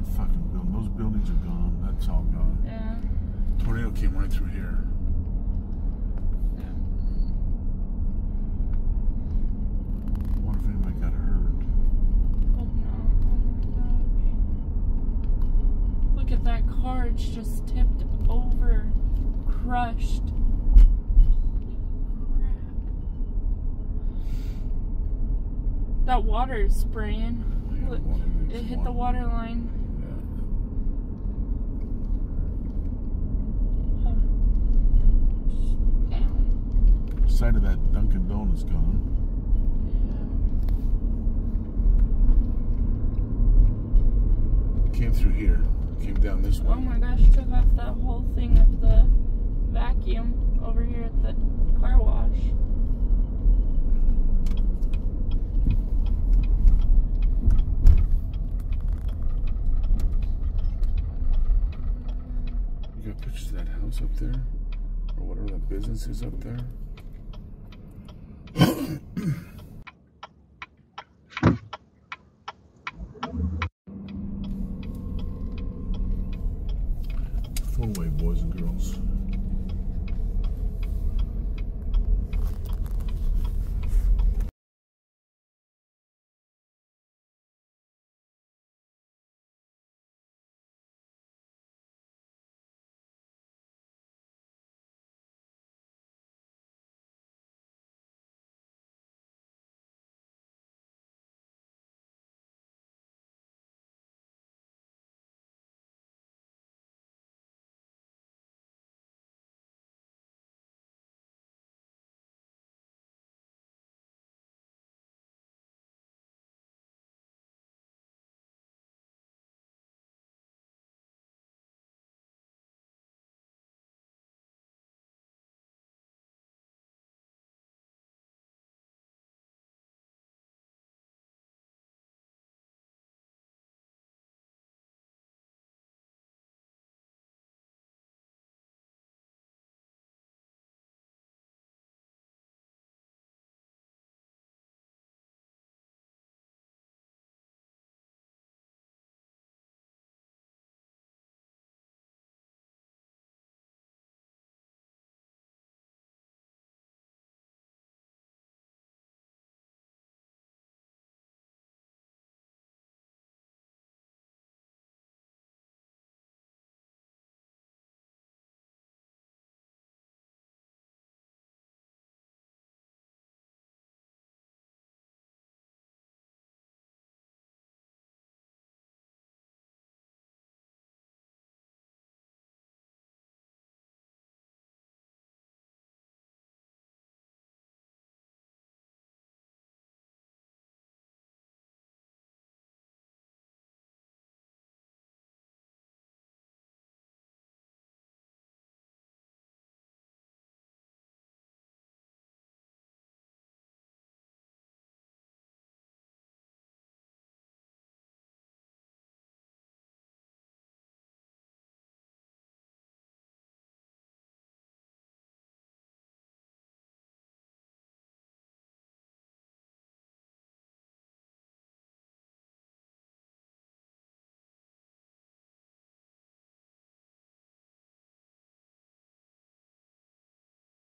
that fucking building. Those buildings are gone. That's all gone. Yeah. Tornado came right through here. Yeah. Wonder if anybody got hurt. Oh. Oh my gosh. Look at that car. It's just tipped over. Crushed. Crap. That water is spraying. Yeah, Look, water it hit the water line. Yeah. Oh. Side of that Dunkin' Donuts gone. Came through here. Came down this way. Oh my gosh, took off that whole thing of the vacuum over here at the car wash. You got pictures of that house up there? Or whatever that business is up there? Way, boys and girls.